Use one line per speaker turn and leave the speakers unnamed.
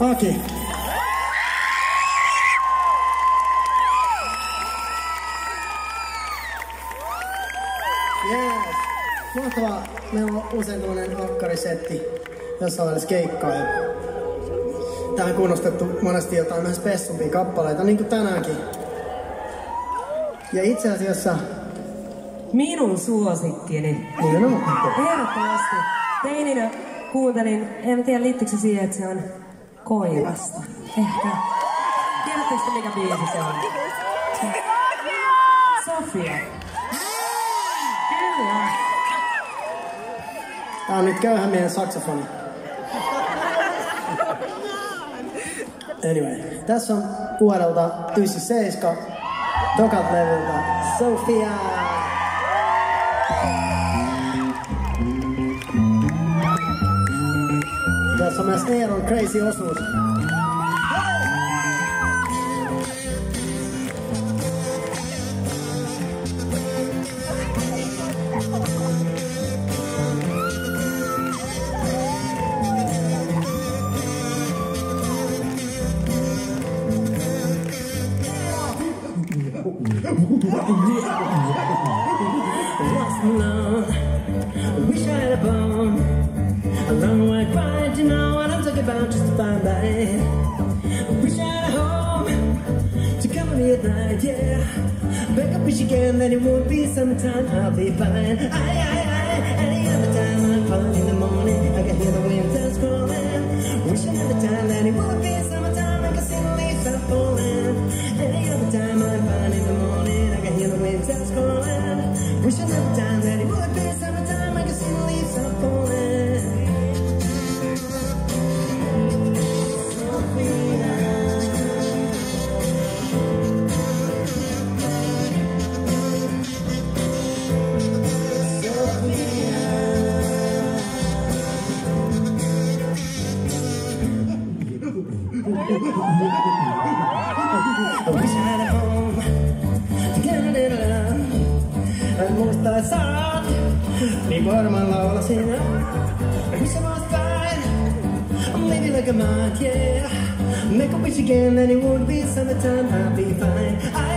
Aki. Yes. Mahtavaa. Meillä on usein tämmöinen akkarisetti jossain välissä keikkaa. Ja tähän kunnostettu monesti jotain vähän spessumpia kappaleita, niin kuin tänäänkin. Ja itse asiassa...
Minun suosikkini.
Nimenomaan.
Ehdottomasti. Teininä kuuntelin, en tiedä liittyykö se siihen, että se on koirasta. Ehkä. Tiedättekö te, mikä biisi se on? Sofia. Kyllä.
Tää on nyt köyhä miehen saksofoni. Anyway, tässä on vuodelta 97 tokat levyltä Sofia. Tässä on myös Eeron crazy osuus.
Lost and alone. Wish I had a bone. A long white ride, know about, just to find by. Wish I had a home to cover me at night, yeah. Back up Michigan, then it won't be summertime, I'll be fine. Aye, aye, aye. Any other time I'm fine in the morning, I wish I had a home to get a little love. And most I saw, niin varmaan laulasin. I wish I was fine, maybe like a man, yeah. Make a wish again, and it would be summertime, I'll be fine. I